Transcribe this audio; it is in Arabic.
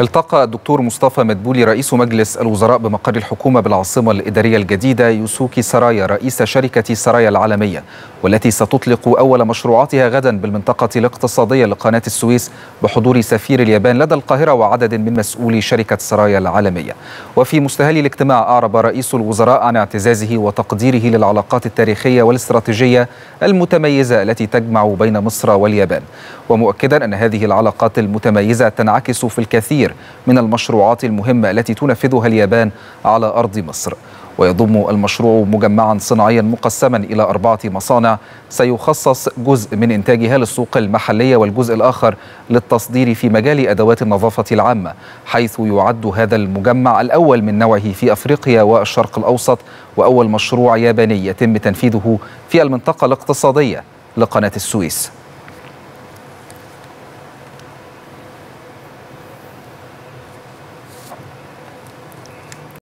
التقى الدكتور مصطفى مدبولي رئيس مجلس الوزراء بمقر الحكومة بالعاصمة الإدارية الجديدة يوسوكي سرايا رئيس شركة سرايا العالمية والتي ستطلق أول مشروعاتها غدا بالمنطقة الاقتصادية لقناة السويس بحضور سفير اليابان لدى القاهرة وعدد من مسؤولي شركة سرايا العالمية. وفي مستهل الاجتماع أعرب رئيس الوزراء عن اعتزازه وتقديره للعلاقات التاريخية والاستراتيجية المتميزة التي تجمع بين مصر واليابان. ومؤكدا أن هذه العلاقات المتميزة تنعكس في الكثير من المشروعات المهمة التي تنفذها اليابان على أرض مصر. ويضم المشروع مجمعا صناعيا مقسما إلى أربعة مصانع. سيخصص جزء من إنتاجها للسوق المحلية والجزء الآخر للتصدير في مجال أدوات النظافة العامة حيث يعد هذا المجمع الأول من نوعه في أفريقيا والشرق الأوسط وأول مشروع ياباني يتم تنفيذه في المنطقة الاقتصادية لقناة السويس.